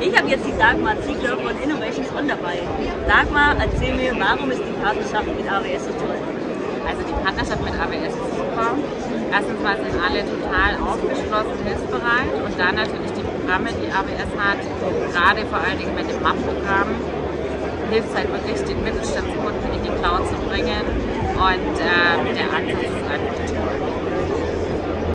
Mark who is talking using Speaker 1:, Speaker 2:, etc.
Speaker 1: Ich habe jetzt die Dagmar Ziegler von Innovations On dabei. Dagmar, erzähl mir, warum ist die Partnerschaft mit AWS so toll?
Speaker 2: Also die Partnerschaft mit AWS ist super. Erstens mal sind alle total aufgeschlossen, hilfsbereit und dann natürlich die Programme, die AWS hat, gerade vor allen Dingen mit dem MAP-Programm, hilft es halt wirklich, den Mittelstandskunden in die Cloud zu bringen und äh, der Ansatz ist.